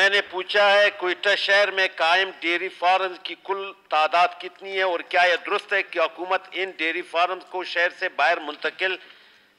मैंने पूछा है, कोयटा शहर में कायम डेयरी फार्म की कुल तादाद कितनी है और क्या यह दुरुस्त है कि हुकूमत इन डेयरी फार्म को शहर से बाहर मुंतकिल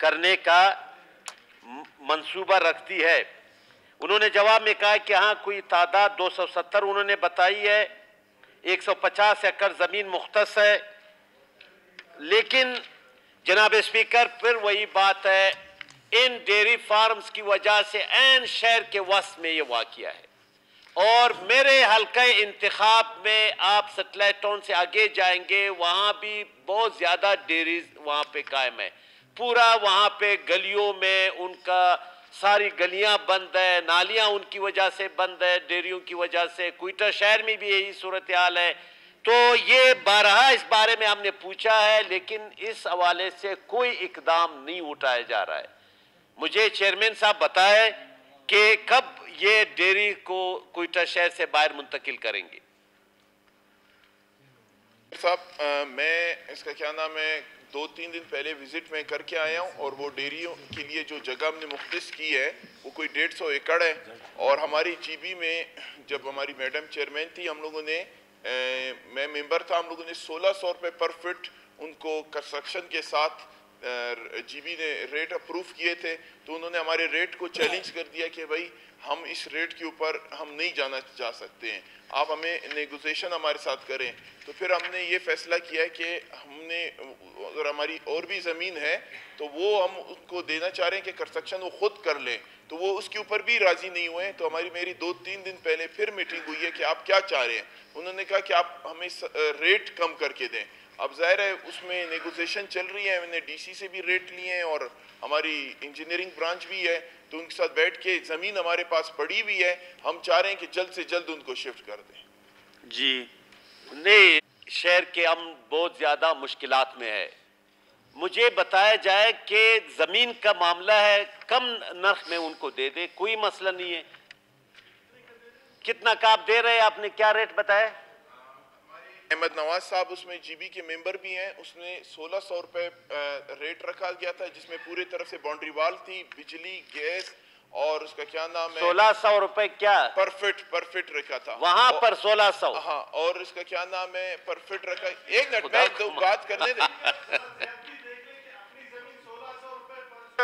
करने का मंसूबा रखती है? उन्होंने जवाब में कहा कि हाँ कोई तादाद 270 उन्होंने बताई है 150 एकड़ ज़मीन मुख्त है। लेकिन जनाब स्पीकर, फिर वही बात है, इन डेयरी फार्म्स की वजह से एन शहर के वस में ये वाकिया है। और मेरे हल्के इंतखाब में आप सेटेलाइट टाउन से आगे जाएँगे, वहाँ भी बहुत ज़्यादा डेयरीज वहाँ पे कायम है। पूरा वहाँ पे गलियों में उनका सारी गलियाँ बंद है, नालियाँ उनकी वजह से बंद है डेयरियों की वजह से। क्विटा शहर में भी यही सूरत हाल है। तो ये बारहा इस बारे में हमने पूछा है, लेकिन इस हवाले से कोई इकदाम नहीं उठाया जा रहा है। मुझे चेयरमैन साहब बताए कि कब ये डेयरी को क्विटा शहर से बाहर मुंतकिल करेंगे। साहब मैं इसका क्या नाम है दो तीन दिन पहले विज़िट में करके आया हूँ और वो डेयरियों के लिए जो जगह हमने मुख्त की है वो कोई डेढ़ सौ एकड़ है। और हमारी जीबी में जब हमारी मैडम चेयरमैन थी हम लोगों ने अ, मैं मेंबर था हम लोगों ने सोलह सौ रुपये पर फिट उनको कंस्ट्रक्शन के साथ जीबी ने रेट अप्रूव किए थे। तो उन्होंने हमारे रेट को चैलेंज कर दिया कि भाई हम इस रेट के ऊपर हम नहीं जाना जा सकते हैं। आप हमें नेगोशिएशन हमारे साथ करें। तो फिर हमने ये फैसला किया है कि हमने, अगर हमारी और भी ज़मीन है तो वो हम उनको देना चाह रहे हैं कि कंस्ट्रक्शन वो खुद कर लें। तो वो उसके ऊपर भी राज़ी नहीं हुए तो हमारी, मेरी दो तीन दिन पहले फिर मीटिंग हुई है कि आप क्या चाह रहे हैं? उन्होंने कहा कि आप हमें रेट कम करके दें। अब ज़ाहिर है, उसमें नेगोशिएशन चल रही है मैंने डीसी से भी रेट लिए हैं और हमारी इंजीनियरिंग ब्रांच भी है तो उनके साथ बैठ के ज़मीन हमारे पास पड़ी हुई है, हम चाह रहे हैं कि जल्द से जल्द उनको शिफ्ट कर दें। जी। नहीं, शहर के हम बहुत ज़्यादा मुश्किल में है। मुझे बताया जाए कि ज़मीन का मामला है, कम नर्ख में उनको दे दे, कोई मसला नहीं है। कितना का आप दे रहे हैं, आपने क्या रेट बताया? अहमद नवाज़ साहब उसमें जीबी के मेंबर भी हैं। उसने सोलह सौ रुपये रेट रखा गया था जिसमें पूरी तरफ़ से बाउंड्री वाल थी बिजली गैस और उसका क्या नाम है? सोलह सौ रुपए क्या? परफेक्ट परफेक्ट रखा था। वहाँ पर सोलह सौ। हाँ और इसका क्या नाम है? परफेक्ट रखा। एक मिनट मैं दो बात करने दे।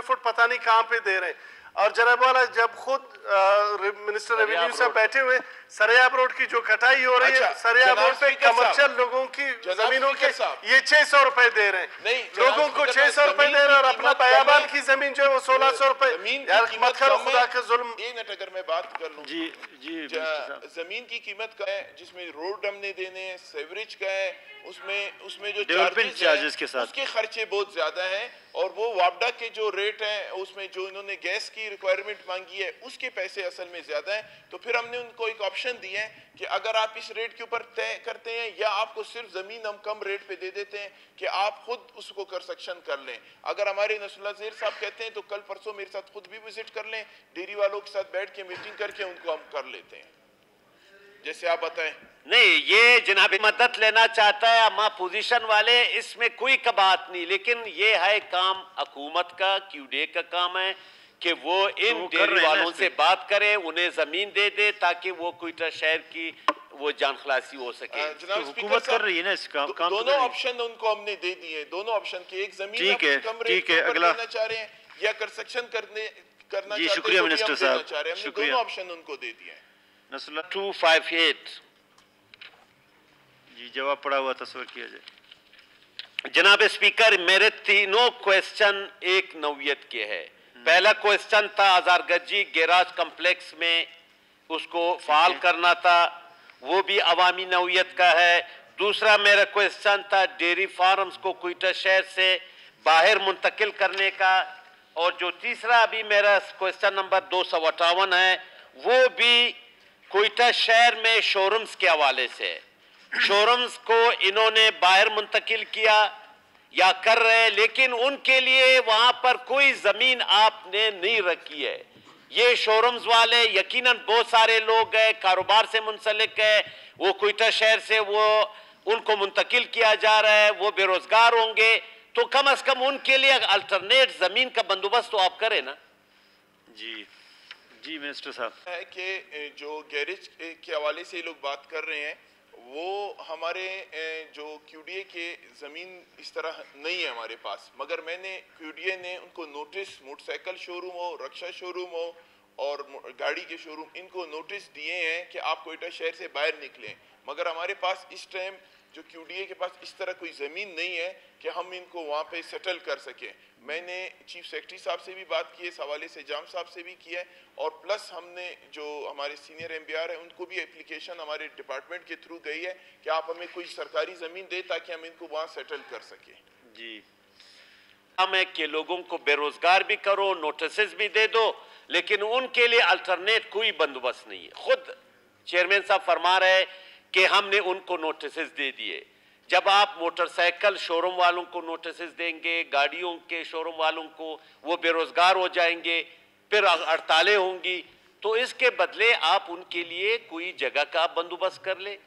फुट पता नहीं कहाँ पे दे रहे हैं। और जनाब वाला जब खुद मिनिस्टर रेवेन्यू साहब बैठे हुए सरियाब रोड की जो कटाई हो रही है अच्छा, सरियाब जनाब रोड पे कमर्शियल लोगों की जमीनों के ये छह सौ रुपए दे रहे हैं। नहीं, लोगों को छह सौ रुपए दे रहे हैं और की अपना बयाबान की ज़मीन जो है वो सोलह सौ रुपए। मत करो खुदा है। के जुल्म। अगर मैं बात कर लूँ। जी जी ज़मीन की कीमत का है जिसमें रोड हमने देने हैं सेवरेज का है उसमें उसमें जो हैं, charges के साथ। उसके खर्चे बहुत ज़्यादा हैं। और वो वापडा के जो रेट हैं, उसमें जो इन्होंने गैस की रिक्वायरमेंट मांगी है, उसके पैसे असल में ज़्यादा हैं। तो फिर हमने उनको एक ऑप्शन दिया है कि अगर आप इस रेट के ऊपर तय करते हैं या आपको सिर्फ़ ज़मीन हम कम रेट पे दे देते हैं कि आप खुद उसको कंस्ट्रक्शन कर लें। अगर हमारे नसुल्ला ज़ेर साहब कहते हैं तो कल परसों मेरे साथ खुद भी विज़िट कर लें। डेयरी वालों के साथ बैठ के मीटिंग करके उनको हम कर लेते हैं। जैसे आप बताएँ। नहीं ये जनाब मदद लेना चाहता है अम्मा पोजीशन वाले इसमें कोई कबात नहीं लेकिन ये है काम हकूमत का क्यूडे का काम है कि वो इन डेयरी वालों से बात करे उन्हें ज़मीन दे दे ताकि वो कोयटा शहर की वो जान खलासी हो सके। तो हुकूमत कर रही है ना इस काम दो- काम तो दोनों ऑप्शन उनको हमने दे दिए दोनों ऑप्शन के एक ज़मीन ठीक है, ठीक है, अगला। चाह रहे हैं या कंस्ट्रक्शन करने करना जी, हैं शुक्रिया तो हम मिनिस्टर साहब, शुक्रिया। ऑप्शन उनको दे दिए हैं। फाइव एट जी जवाब पड़ा हुआ तस्वर किया जाए। जनाब स्पीकर मेरे तीनों क्वेश्चन एक नौयत के है। पहला क्वेश्चन था आजार गज्जी गैराज कम्प्लेक्स में उसको फाल करना था वो भी अवामी नौयत का है। दूसरा मेरा क्वेश्चन था डेयरी फार्म्स को क्विटा शहर से बाहर मुंतकिल करने का। और जो तीसरा अभी मेरा क्वेश्चन नंबर दो सौ अट्ठावन है वो भी कोयटा शहर में शोरूम्स के हवाले से। शोरूम्स को इन्होंने बाहर मुंतकिल किया या कर रहे लेकिन उनके लिए वहाँ पर कोई ज़मीन आपने नहीं रखी है। ये शोरूम्स वाले, यकीनन बहुत सारे लोग हैं, कारोबार से मुंसलिक है, वो कोयटा शहर से वो, उनको मुंतकिल किया जा रहा है, वो बेरोजगार होंगे। तो कम अज कम उनके लिए अल्टरनेट ज़मीन का बंदोबस्त तो आप करें ना। जी। जी, मिनिस्टर साहब। है कि जो गैरेज के हवाले से लोग बात कर रहे हैं, वो हमारे जो क्यूडीए के ज़मीन इस तरह नहीं है हमारे पास। मगर मैंने क्यूडीए ने उनको नोटिस मोटरसाइकिल शोरूम हो रक्षा शोरूम हो, और गाड़ी के शोरूम इनको नोटिस दिए हैं कि आप कोयटा शहर से बाहर निकलें। मगर हमारे पास इस टाइम जो क्यूडीए के पास इस तरह कोई ज़मीन नहीं है कि हम इनको वहाँ पे सेटल कर सकें। मैंने चीफ सेक्रेटरी साहब से भी बात की है इस हवाले से जाम साहब से भी किया है और प्लस हमने जो हमारे सीनियर एम है, उनको भी एप्लीकेशन हमारे डिपार्टमेंट के थ्रू गई है कि आप हमें कोई सरकारी ज़मीन दे ताकि हम इनको वहाँ सेटल कर सकें। जी। काम है कि लोगों को बेरोजगार भी करो नोटिस भी दे दो, लेकिन उनके लिए अल्टरनेट कोई बंदोबस्त नहीं है। खुद चेयरमैन साहब फरमा रहे कि हमने उनको नोटिस दे दिए। जब आप मोटरसाइकिल शोरूम वालों को नोटिस देंगे, गाड़ियों के शोरूम वालों को, वो बेरोजगार हो जाएँगे, फिर हड़तालें होंगी तो इसके बदले आप उनके लिए कोई जगह का बंदोबस्त कर ले।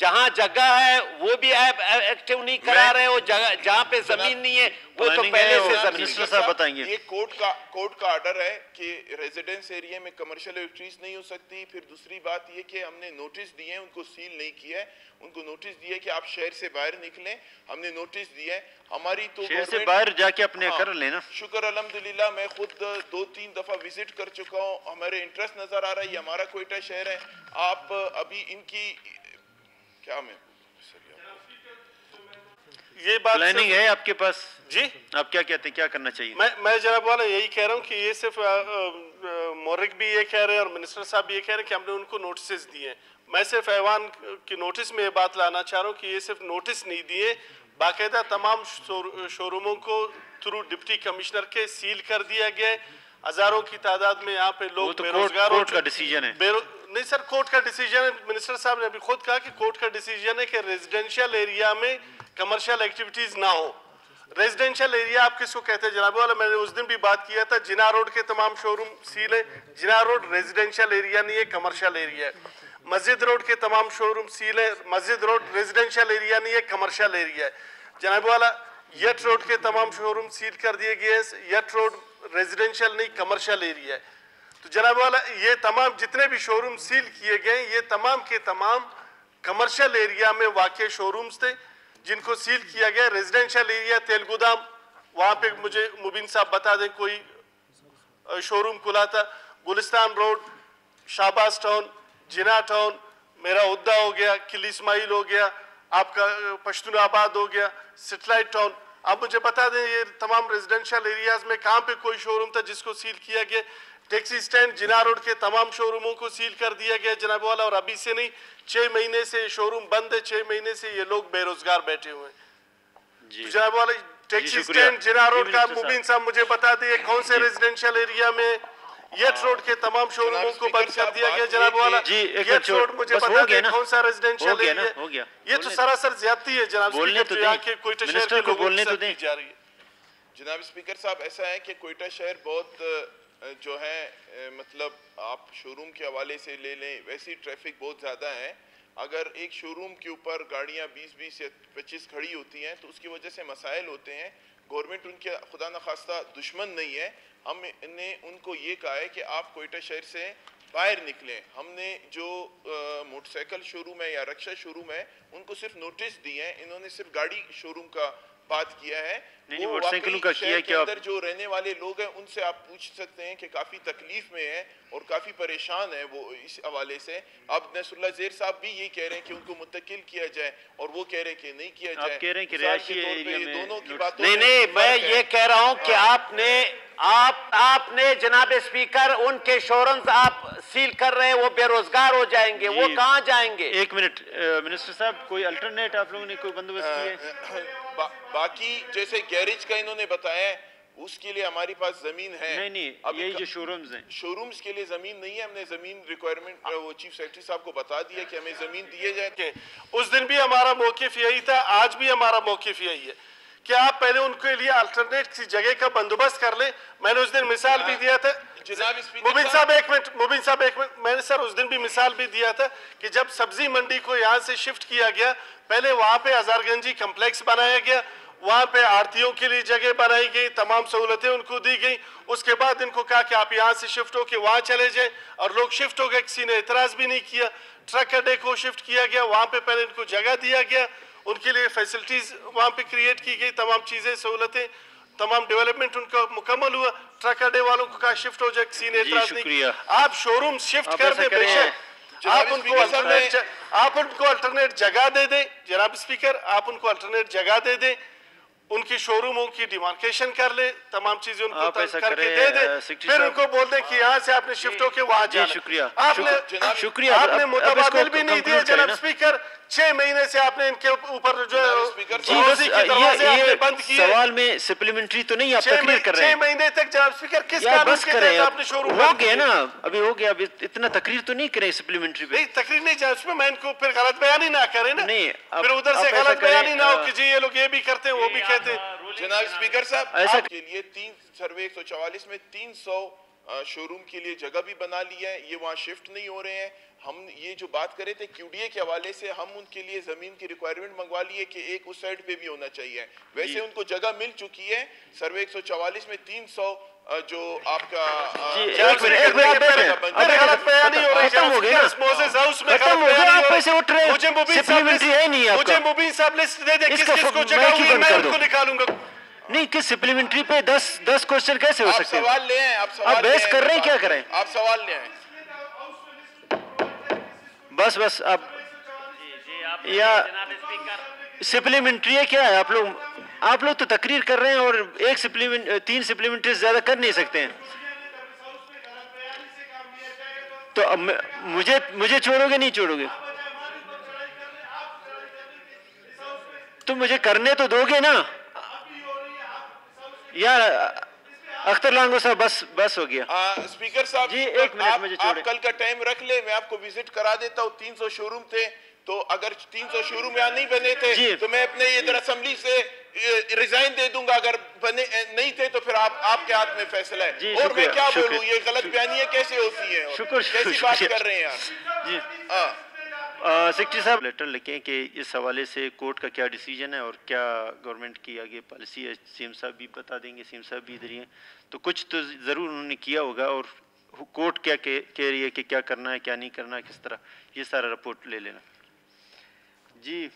जहाँ जगह है वो भी आप एक्टिव नहीं करा रहे हो जगह जहाँ पे ज़मीन नहीं है वो तो पहले से ज़मीन मिनिस्टर साहब बताएँगे। ये कोर्ट का कोर्ट का ऑर्डर है कि रेजिडेंस एरिया में कमर्शियल एक्टिविटीज़ नहीं हो सकती फिर दूसरी बात ये कि हमने नोटिस दिए हैं उनको सील नहीं किया है। उनको नोटिस दिए कि आप शहर से बाहर निकलें हमने नोटिस दिया है। हमारी तो शहर से बाहर जाके अपने हाँ, कर लेना शुक्र अल्हम्दुलिल्लाह मैं खुद दो तीन दफ़ा विज़िट कर चुका हूँ। हमारे इंटरेस्ट नज़र आ रहा है ये हमारा कोयटा शहर है। आप अभी इनकी क्या मैं ये बात प्लानिंग सिर्फ- है आपके पास। जी? आप क्या कहते हैं क्या करना चाहिए? मैं मैं जनाब वाला यही कह रहा हूँ कि ये सिर्फ़ मोरिक भी ये कह रहे हैं और मिनिस्टर साहब भी ये कह रहे हैं कि हमने उनको नोटिस दिए हैं। मैं सिर्फ़ ऐवान की नोटिस में ये बात लाना चाह रहा हूँ कि ये सिर्फ़ नोटिस नहीं दिए बाकायदा तमाम शोर- शोरूमों को थ्रू डिप्टी कमिश्नर के सील कर दिया गया है। हज़ारों की तादाद में यहाँ पे लोग तो बेरोजगार का डिसीज़न है। बेरो नहीं सर कोर्ट का डिसीज़न मिनिस्टर साहब ने अभी खुद कहा कि कोर्ट का डिसीज़न है कि रेजिडेंशियल एरिया में कमर्शियल एक्टिविटीज़ ना हो। रेजिडेंशियल एरिया आप किसको कहते हैं? जनाब वाला, मैंने उस दिन भी बात किया था, जिना रोड के तमाम शोरूम सील है। जिना रोड रेजिडेंशियल एरिया नहीं है कमर्शियल एरिया है। मस्जिद रोड के तमाम शोरूम सील है। मस्जिद रोड रेजिडेंशियल एरिया नहीं है कमर्शियल एरिया है। जनाब वाला, यट रोड के तमाम शोरूम सील कर दिए गए यट रोड रेजिडेंशियल नहीं कमर्शियल एरिया है। तो जनाब वाला ये तमाम जितने भी शोरूम सील किए गए ये तमाम के तमाम कमर्शियल एरिया में वाक़ शोरूम्स थे जिनको सील किया गया। रेजिडेंशियल एरिया तेलगुदाम वहाँ पे मुझे मुबीन साहब बता दें कोई शोरूम खुला था। Gulistan road Shahbaz town Jinnah town मेरा उद्दा हो गया किली इस्माइल हो गया आपका अ, पश्तूनाबाद हो गया सेटेलाइट टाउन आप मुझे बता दें ये तमाम रेजिडेंशियल एरियाज़ में कहाँ पे कोई शोरूम था जिसको सील किया गया? टैक्सी स्टैंड जिना रोड के तमाम शोरूमों को सील कर दिया गया जनाब वाला और अभी से नहीं छह महीने से शोरूम बंद है छह महीने से ये लोग बेरोजगार बैठे हुए हैं तो जनाब वाले टैक्सी स्टैंड जिना रोड का। मुबीन साहब मुझे बता दिए कौन से रेजिडेंशियल एरिया में यट रोड के तमाम शोरूमों को बंद कर दिया गया जनाब वाला जी, एक यट रोड मुझे बता दिए कौन सा रेजिडेंशियल हो? एरिया हो गया। ये तो सरासर ज़्यादा है जनाब बोलने स्पीकर तो दें। के कोयटा शहर को लोगों बोलने तो दें। जा रही है जनाब स्पीकर साहब ऐसा है कि कोयटा शहर बहुत जो है मतलब आप शोरूम के हवाले से ले लें, वैसी ट्रैफ़िक बहुत ज़्यादा है। अगर एक शोरूम के ऊपर गाड़ियाँ 20-20 या 25 खड़ी होती हैं तो उसकी वजह से मसाइल होते हैं। गवर्नमेंट उनके, खुदा न खास्ता, दुश्मन नहीं है। हमने उनको ये कहा है कि आप कोयटा शहर से बाहर निकलें। हमने जो मोटरसाइकिल शोरूम है या रक्षा शोरूम है, उनको सिर्फ़ नोटिस दिए हैं। इन्होंने सिर्फ़ गाड़ी शोरूम का बात किया है नहीं, मोटरसाइकिलों वाकई का किया के क्या अंदर जो रहने वाले लोग हैं उनसे आप पूछ सकते हैं कि काफ़ी तकलीफ़ में है और काफ़ी परेशान है वो इस हवाले से। अब नसरुल्ला जेर साहब भी ये कह रहे हैं कि उनको मुंतकिल किया जाए और वो कह रहे हैं कि नहीं किया आप जाए। कह रहे हैं कि रिहायशी एरिया में दोनों की बातों नहीं नहीं मैं ये कह रहा हूँ कि आपने आप आपने जनाब स्पीकर उनके शोरूम आप सील कर रहे हैं वो बेरोजगार हो जाएँगे। वो कहाँ जाएँगे? एक मिनट मिनिस्टर साहब कोई अल्टरनेट आप लोगों ने कोई बंदोबस्त किया है। बा, बाकी जैसे गैरेज का इन्होंने बताया है, उसके लिए हमारे पास ज़मीन है। नहीं नहीं अब यही जो शोरूम्स हैं। शोरूम्स के लिए ज़मीन नहीं है हमने ज़मीन रिक्वायरमेंट वो चीफ सेक्रेटरी साहब को बता दिया कि हमें ज़मीन दिए जाए। के उस दिन भी हमारा मौकफ यही था आज भी हमारा मौकफ यही है। कि आप पहले उनके लिए अल्टरनेट किसी जगह का बंदोबस्त कर ले? मैंने उस दिन मिसाल भी दिया था। मुबिन साहब- एक मिनट मुबिन साहब एक मिनट। मैंने सर उस दिन भी मिसाल भी दिया था कि जब सब्ज़ी मंडी को यहाँ से शिफ्ट किया गया पहले वहाँ पे हजारगंजी कम्प्लेक्स बनाया गया वहाँ पे आरतियों के लिए जगह बनाई गई तमाम सहूलतें उनको दी गई। उसके बाद इनको कहा कि आप यहाँ से शिफ्ट होके वहाँ चले जाएँ और लोग शिफ्ट हो गए किसी ने एतराज़ भी नहीं किया। ट्रक अड्डे को शिफ्ट किया गया वहाँ पे पहले इनको जगह दिया गया। उनके लिए फैसिलिटीज़ वहाँ पे क्रिएट की गई तमाम चीज़ें सहूलतें तमाम डेवलपमेंट उनका मुकम्मल हुआ। ट्रक अड्डे वालों को कहा शिफ्ट हो जाए किसी ने नहीं आप शोरूम शिफ्ट कर दें बेशक। आप उनको अल्टरनेट आप उनको अल्टरनेट जगह दे दें जनाब स्पीकर आप उनको अल्टरनेट जगह दे दें। उनकी शोरूमों की डिमार्केशन कर ले तमाम चीज़ें उनको करके दे दे। फिर उनको बोल दें कि यहाँ से आपने शिफ्ट होके वहाँ जी, जाना। शुक्रिया। आपने शुक्रिया। आपने मुतबादिल भी नहीं दिए करें जनाब स्पीकर छह महीने से आपने इनके ऊपर जो जनाब स्पीकर जी बस रोजी के दरवाजे ये ये बंद किए। सवाल में सप्लीमेंट्री तो नहीं आप छह तकरीर कर रहे हैं। छह महीने तक जनाब स्पीकर किस बस के करें तहत आपने शोरूम हो गया ना अभी हो गया अभी इतना तकरीर तो नहीं करें सप्लीमेंट्री पे। नहीं तकरीर नहीं चाहिए उसमें मैं इनको फिर गलत बयानी ना करें ना। नहीं, फिर उधर से गलत बयानी ना हो कि जी ये लोग ये भी करते हैं वो भी कहते हैं। जनाब स्पीकर साहब ऐसा- आपके लिए तीन सर्वे एक सौ चवालीस में तीन सौ शोरूम के लिए जगह भी बना ली है ये वहाँ शिफ्ट नहीं हो रहे हैं। हम ये जो बात कर रहे थे क्यूडीए के हवाले से हम उनके लिए ज़मीन की रिक्वायरमेंट मंगवा ली है कि एक उस साइड पे भी होना चाहिए। वैसे उनको जगह मिल चुकी है सर्वे एक सौ चवालीस में तीन सौ जो आपका अ, एक मिनट, हो है। हो हो हो हैं। मुझे मुबीन साहब लिस्ट- आपका। मुझे मुबीन साहब लिस्ट दे दे किस किस को जगह मैं उनको निकालूँगा। नहीं किस सप्लीमेंट्री पे दस दस क्वेश्चन कैसे हो सकते हैं? सवाल ले आप सवाल आप बहस कर रहे हैं, क्या करें? आप सवाल ले बस बस आप या सप्लीमेंट्री है क्या? है आप लोग आप लोग तो तकरीर कर रहे हैं और एक सप्लीमेंट तीन सप्लीमेंट्री ज़्यादा कर नहीं सकते हैं। तो अब मुझे मुझे छोड़ोगे नहीं छोड़ोगे? तो मुझे करने तो दोगे ना? यार अख्तर लांगो साहब बस बस हो गया। आ, स्पीकर साहब जी, एक मिनट आप, मुझे आप कल का टाइम रख ले मैं आपको विज़िट करा देता हूँ। 300 शोरूम थे तो अगर 300 शोरूम यहाँ नहीं बने थे तो मैं अपने इधर असेंबली से रिजाइन दे दूँगा। अगर बने नहीं थे तो फिर आप आपके हाथ में फैसला है। और मैं क्या बोलूँ ये गलत बयानियाँ कैसे होती है? शुक्र कैसी बात। कर रहे हैं यार जी। हाँ। सेक्रेटरी साहब, लेटर लिखें कि इस हवाले से कोर्ट का क्या डिसीज़न है और क्या गवर्नमेंट की आगे पॉलिसी है? सीएम साहब भी बता देंगे, सीएम साहब भी इधर ही हैं। तो कुछ तो ज़रूर उन्होंने किया होगा और कोर्ट क्या कह रही है कि क्या करना है, क्या नहीं करना है, किस तरह? ये सारा रिपोर्ट ले लेना। जी।